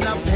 Ghana.